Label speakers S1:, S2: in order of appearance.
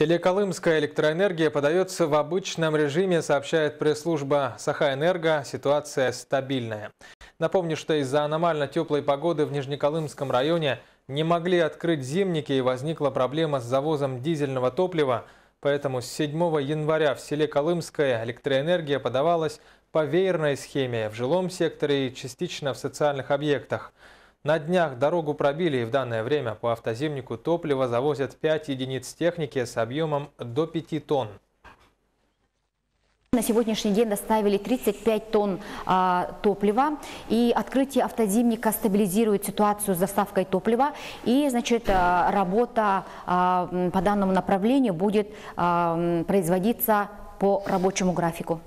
S1: селе Колымская электроэнергия подается в обычном режиме, сообщает пресс-служба Сахаэнерго. Ситуация стабильная. Напомню, что из-за аномально теплой погоды в Нижнеколымском районе не могли открыть зимники и возникла проблема с завозом дизельного топлива. Поэтому с 7 января в селе Колымская электроэнергия подавалась по веерной схеме в жилом секторе и частично в социальных объектах. На днях дорогу пробили и в данное время по автозимнику топлива завозят 5 единиц техники с объемом до 5 тонн.
S2: На сегодняшний день доставили 35 тонн а, топлива, и открытие автозимника стабилизирует ситуацию с доставкой топлива, и значит а, работа а, по данному направлению будет а, производиться по рабочему графику.